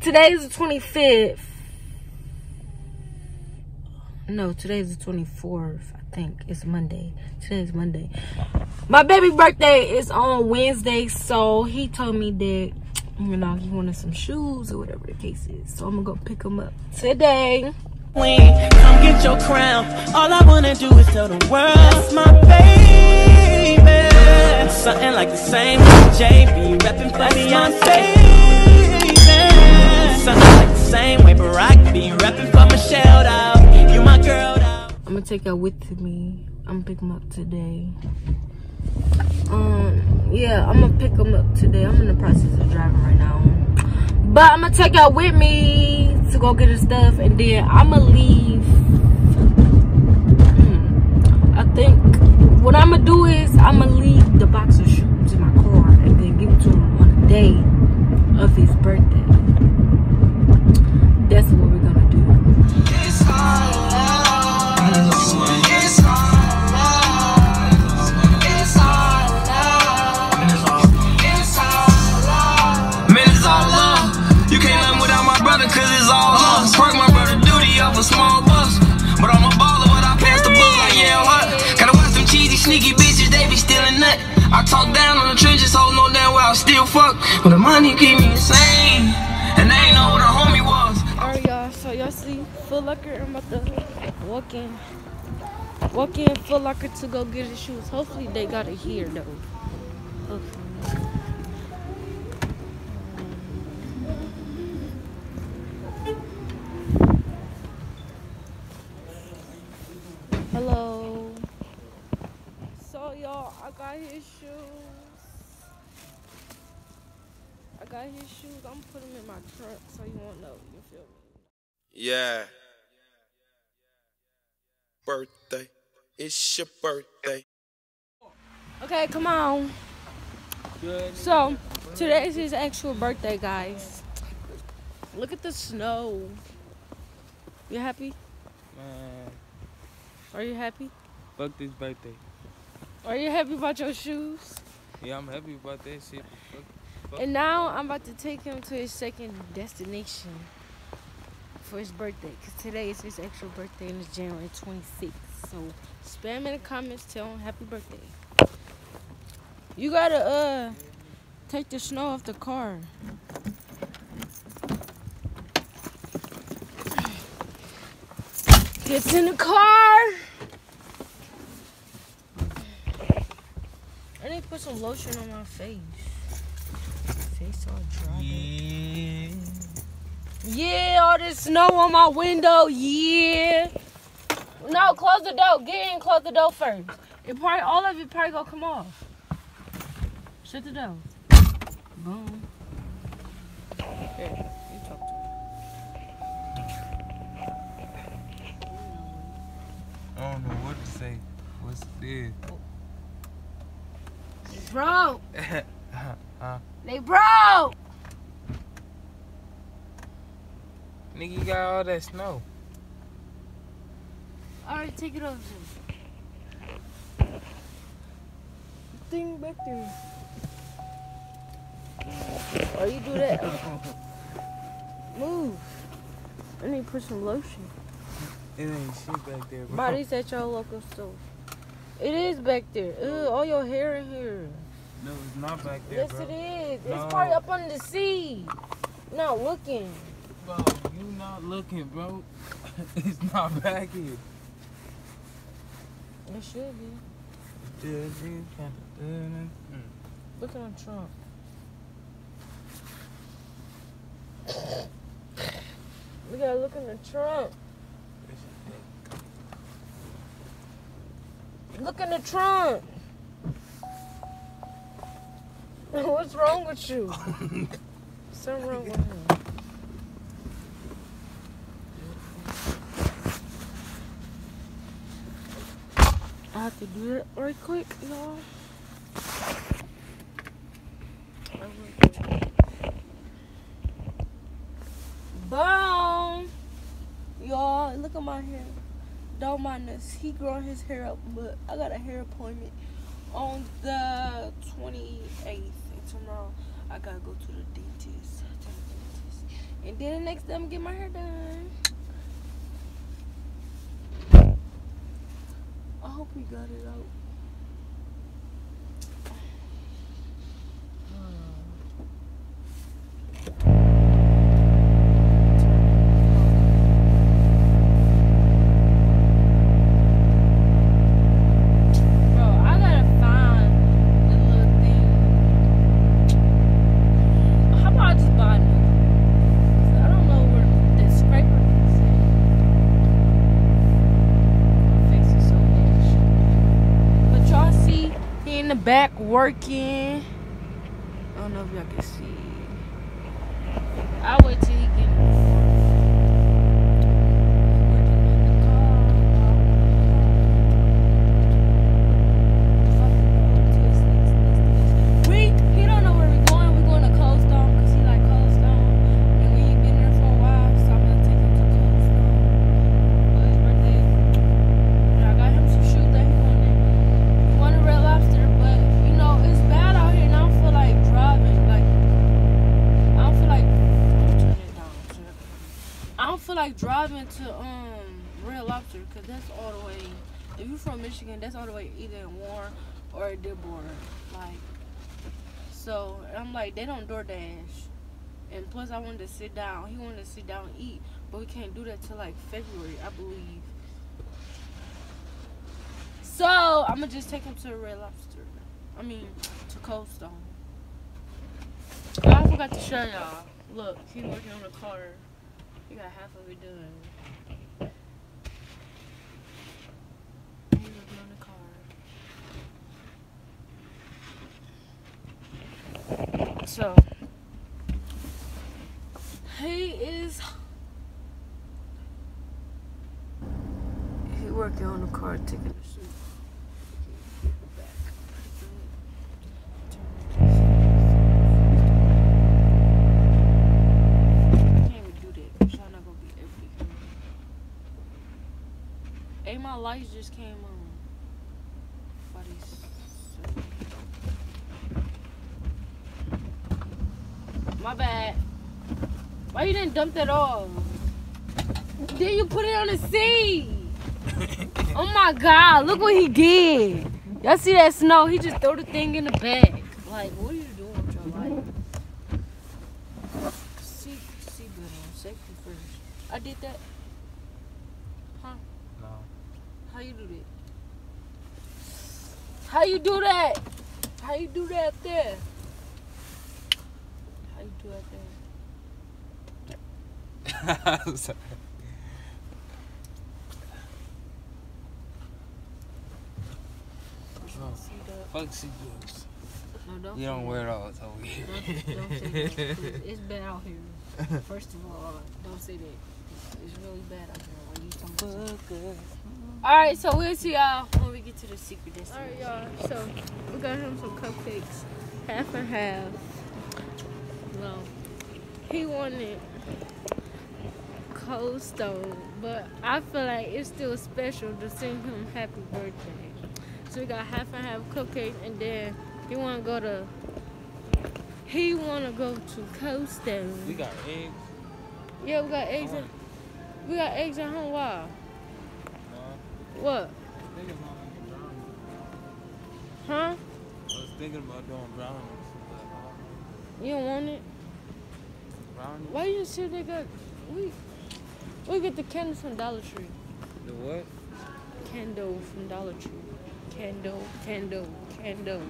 today is the 25th. No, today is the 24th. I think it's Monday. Today is Monday. My baby birthday is on Wednesday, so he told me that you know he wanted some shoes or whatever the case is. So I'm gonna go pick him up today. Queen, come get your crown. All I wanna do is tell the world that's my baby. Something like the same with Jay be, rapping for Beyonce. Like the same way Barack be rapping for Michelle. Dawg. You my girl. Dawg. I'm gonna take her with me. I'm gonna pick him up today. Um, yeah, I'm gonna pick him up today. I'm in the process of driving right now. But I'm gonna take her with me to go get his stuff, and then I'm gonna leave. Hmm, I think what I'm gonna do is I'm gonna leave the box of shoes in my car and then give it to him on the day of his birthday. Locker. I'm about to walk in. Walk in Foot Locker to go get his shoes. Hopefully they got it here though. Hopefully. Hello. So y'all, I got his shoes. I got his shoes. I'm putting them in my trunk so you won't know. You feel me? Yeah. Birthday. It's your birthday. Okay, come on. So, today is his actual birthday, guys. Look at the snow. You happy? Man, Are you happy? fuck this birthday. Are you happy about your shoes? Yeah, I'm happy about that shit. Fuck, fuck And now I'm about to take him to his second destination for his birthday. Because today is his actual birthday and it's January 26th. So spam in the comments, tell him happy birthday. You gotta uh take the snow off the car. Gets in the car. I need to put some lotion on my face. Face all dry. Yeah. Yeah, all this snow on my window. Yeah. No, close the door. Get in, close the door first. It probably all of it probably gonna come off. Shut the door. Boom. Here, you talk to I don't know what to say. What's this? Bro, huh? they broke. Nigga, you got all that snow. All right, take it over. Thing back there. Oh, you do that. Move. I need to put some lotion. It ain't shit back there, bro. Body's at your local store. It is back there. Ugh, all your hair in here. No, it's not back there, Yes, bro. it is. No. It's probably up under the sea. Not looking. Bro, you not looking, bro. it's not back here. It should be. Mm. Look in the trunk. We gotta look in the trunk. Look in the trunk. What's wrong with you? Something wrong with him. I have to do it right quick, y'all. Boom! Y'all, look at my hair. Don't mind this. He growing his hair up, but I got a hair appointment on the 28th tomorrow. I gotta go to the dentist. To the dentist. And then the next day I'm gonna get my hair done. Hope we got it out. Bro, I gotta find the little thing. How about I just buy a new one? 'Cause I don't know where the scraper is. My face is so itchy. But y'all see, he in the back working. Michigan, that's all the way either in Warren or Dearborn. Like, so I'm like, they don't DoorDash. And plus, I wanted to sit down. He wanted to sit down and eat, but we can't do that till like February, I believe. So I'm gonna just take him to Red Lobster. I mean, to Cold Stone. I forgot to show y'all. Look, he's working on the car. He got half of it done. He's working on the car. So he is he working on the car taking me. Hey, my lights just came on. Why these so- My bad. Why you didn't dump that off? Then you put it on the seat. oh my god, look what he did. Y'all see that snow? He just threw the thing in the bag. Like, what are you doing with your life? Seat, seat belt on, safety first. I did that. Huh? No. How you do that? How you do that? How you do that there? How you do that there? I'm sorry. Oh. See that? Fuck CGs. No, don't You don't wear those over here. Don't, don't say that. 'cause It's bad out here. First of all, don't say that. It's really bad out here when you talking All right, so we'll see y'all when we get to the secret destination. All right, y'all. So we got him some cupcakes, half and half. No, he wanted Stone, but I feel like it's still special to sing him happy birthday. So we got half and half cupcake, and then he wanna go to. He wanna go to Stone. We got eggs. Yeah, we got eggs. In, we got eggs at home. Why? No. What? Thinking about making brownies. Huh? I was thinking about doing brownies. but, uh, You don't want it? Brownies? Why you say they got? We we get the candles from Dollar Tree. The what? Candle from Dollar Tree. Candle, candle, candle.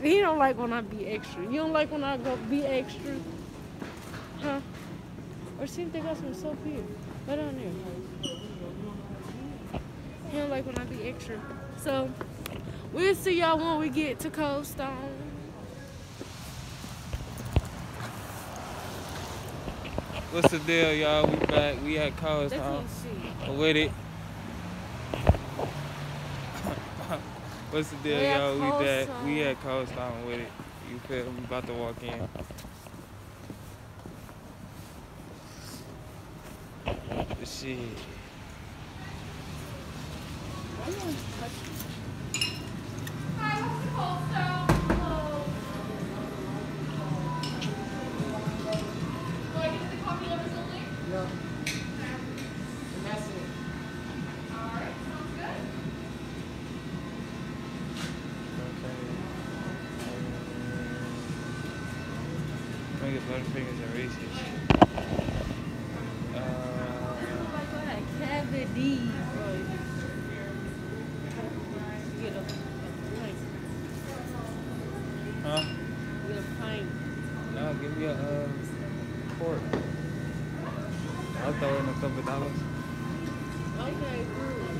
He don't like when I be extra. You don't like when I go be extra? Huh? Or see if they got some soap here. Right on there. He don't like when I be extra. So we'll see y'all when we get to Cold Stone. What's the deal, y'all? We back. We at Cold They Town can't with it. What's the deal, y'all? We back. Stone. We at Cold Stone with it. You feel me? About to walk in. But shit. wanna Reese's. Uh, huh? Get a pint. No, give me a uh, quart. I'll throw in a couple dollars. Okay, good.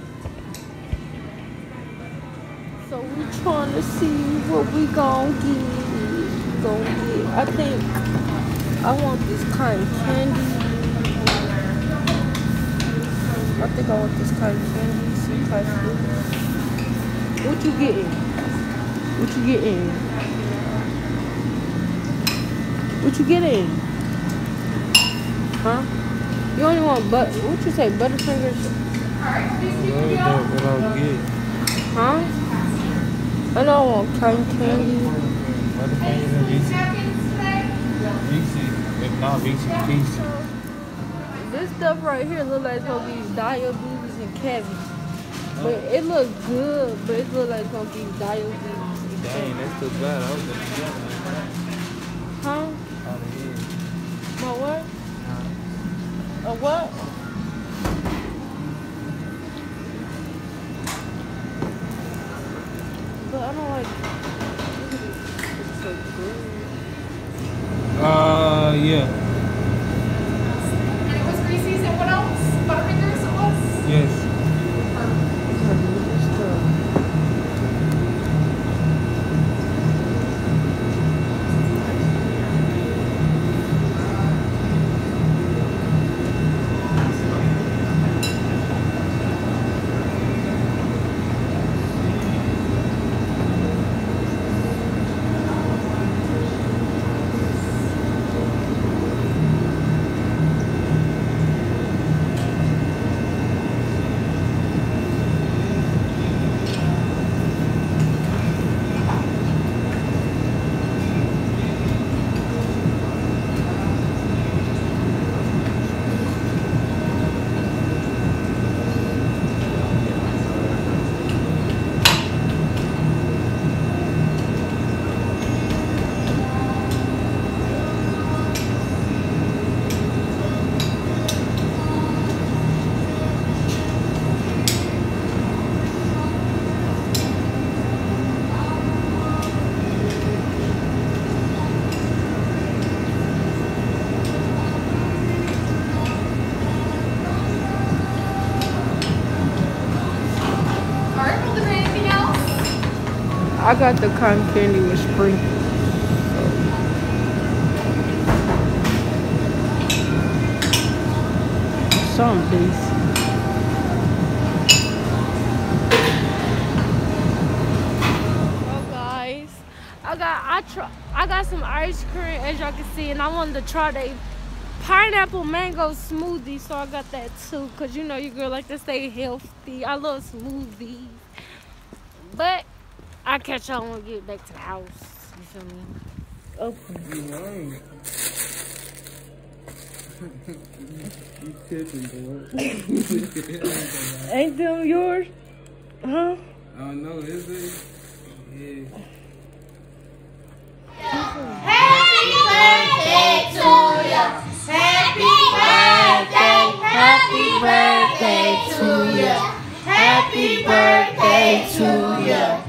So we're trying to see what we gon' get. Gon' get. I think I want this cotton candy. I think I want this cotton candy. Of. What you getting? What you getting? What you getting? Huh? You only want but what you say butterfingers? I what get. Huh? I don't want cotton candy. Butterfingers. If not Reese's Pieces. This stuff right here look like it's gonna be diabetes and cavities. But it look good, but it look like it's gonna be diabetes and Dang, that's too bad. I was gonna. Huh? Out of here. My what? A what? Uh, yeah. And it was Reese's and what else? Butterfingers it was? Yes. It's like good stuff. Alright, well then anything else? I got the cotton candy with sprinkles. Some decent. Oh guys, I got I try I got some ice cream as y'all can see, and I wanted to try the pineapple mango smoothie, so I got that too. Cause you know your girl like to stay healthy. I love smoothies, but I catch y'all when we get back to the house. You feel me? Open. You lying. you tripping, boy. Ain't them yours? Huh? I don't know, is it? Yeah. Happy birthday to you. Happy birthday. Happy birthday to you. Happy birthday to you.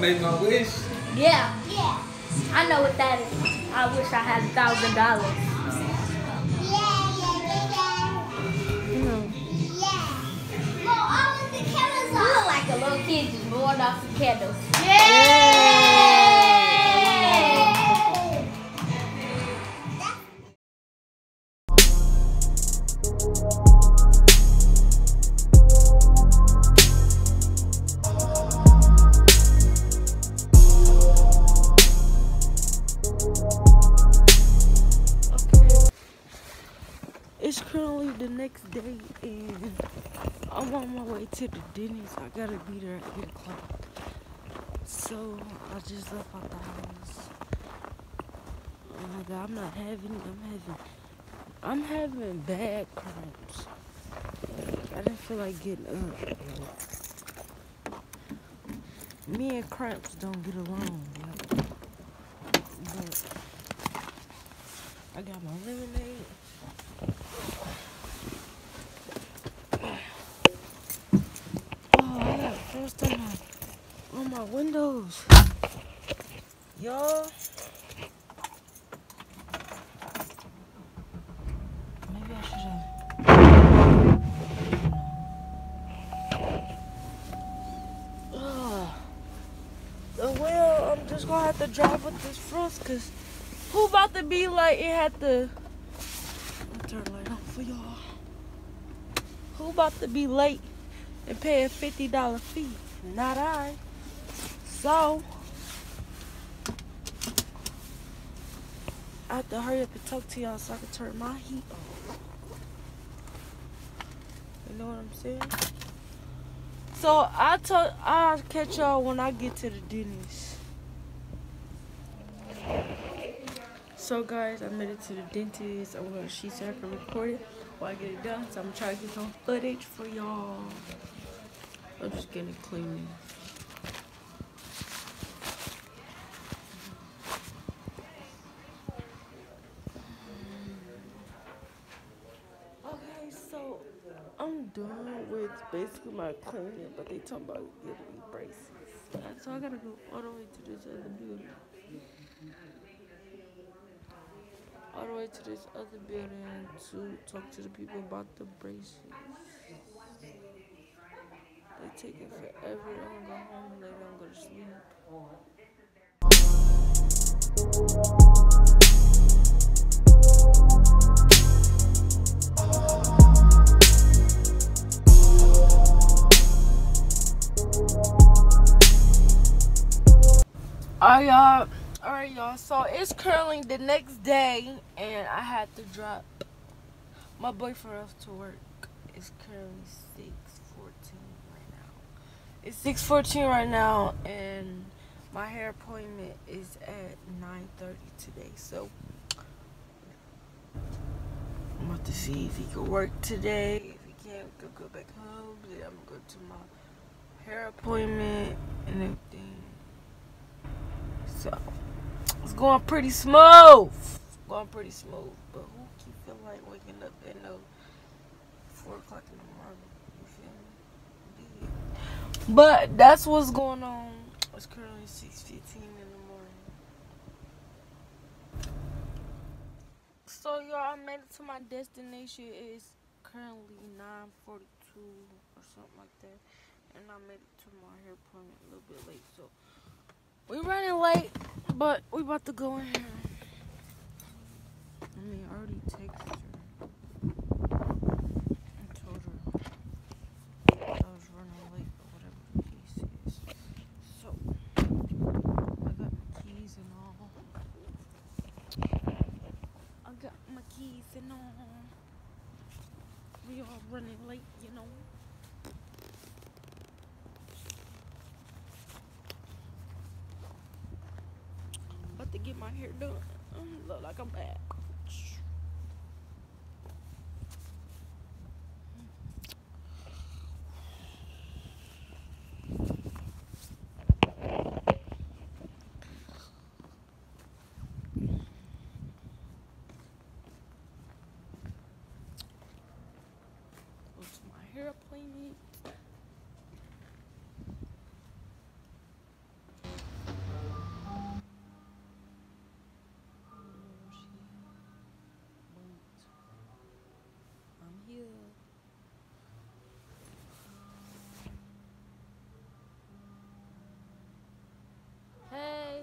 Daddy. Make my wish. Yeah. Yeah. I know what that is. I wish I had a thousand dollars. You look like a little kid just blowing off some candles. Okay. I gotta be there at 8 o'clock. So I just left out the house. Oh my god, I'm not having I'm having I'm having bad cramps. I didn't feel like getting up. Me and cramps don't get along. But I got my lemonade. Oh, I got frost on my, windows. Y'all. Maybe I should have. Well, I'm just gonna have to drive with this frost, cause who about to be like it had to turn light on for y'all. Who about to be late and pay a fifty dollar fee? Not I. So I have to hurry up and talk to y'all so I can turn my heat on. You know what I'm saying? So I told I'll catch y'all when I get to the dentist. So guys, I made it to the dentist. I'm gonna she said I can record it while I get it done. So I'm trying to get some footage for y'all. I'm just getting clean. Okay, so I'm done with basically my cleaning, but they talking about giving me braces. So I gotta go all the way to this other building. All the way to this other building to talk to the people about the braces. They taking forever. I'm gonna go home later. I'm gonna sleep. Alright, y'all. Alright, y'all. So it's currently the next day, and I had to drop my boyfriend off to work. It's currently six fourteen right now. It's six fourteen right now, and my hair appointment is at nine thirty today. So I'm about to see if he can work today. If he can't, we can go back home. Then I'm gonna go to my hair appointment and everything. So it's going pretty smooth. It's going pretty smooth. But who keep feeling like waking up at no four o'clock in the morning? Me? But that's what's going on. It's currently six fifteen in the morning. So y'all, I made it to my destination. It's currently nine forty two or something like that, and I made it to my hair appointment a little bit late. So we running late, but we about to go in here. I mean, I already texted her. I told her I was running late or whatever the case is. So I got my keys and all. I got my keys and all. We all running late, you know. About to get my hair done. Mm, Look like I'm back. Go to my hair appointment. I'm here. Hey.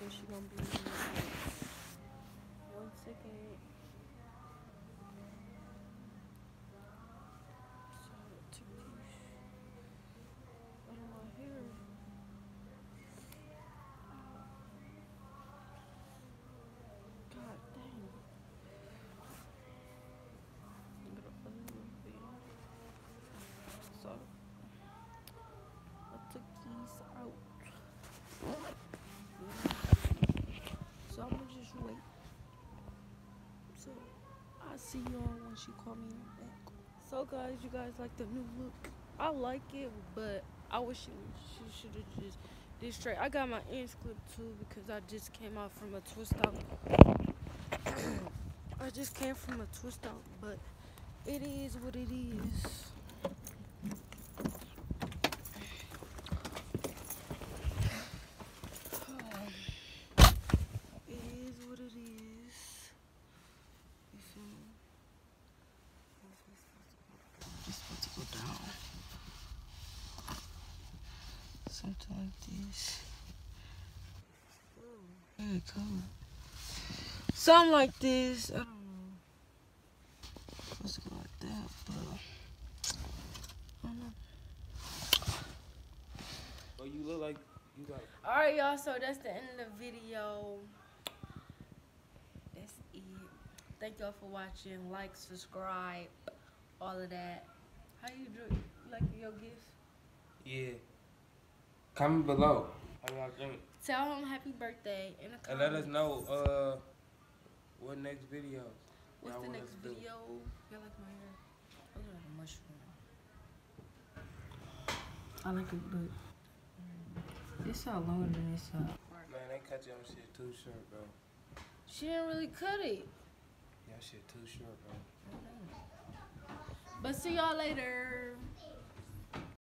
things out of my hair. Drop this. Some of my hair came out with it. But that's okay. She said she gonna be in there. One second. She called me back. So guys, you guys like the new look? I like it, but I wish she, she should have just did straight. I got my ends clipped too because I just came out from a twist out. I just came from a twist out, but it is what it is. It is what it is. You feel me? It's supposed to go down. Something like this. Very color. Something like this. I don't know. Supposed to go like that, but I don't know. Oh, you look like you got. Alright, y'all, so that's the end of the video. That's it. Thank y'all for watching. Like, subscribe, all of that. How you do like your gifts? Yeah. Comment below. How y'all think? Tell him happy birthday in the And let us know uh what next video. What's the next us do. video? You like my hair? I look like a mushroom. I like it, but it's this side longer than this side. Man, they cut your shit too short, bro. She didn't really cut it. Y'all shit too short, bro. But see y'all later.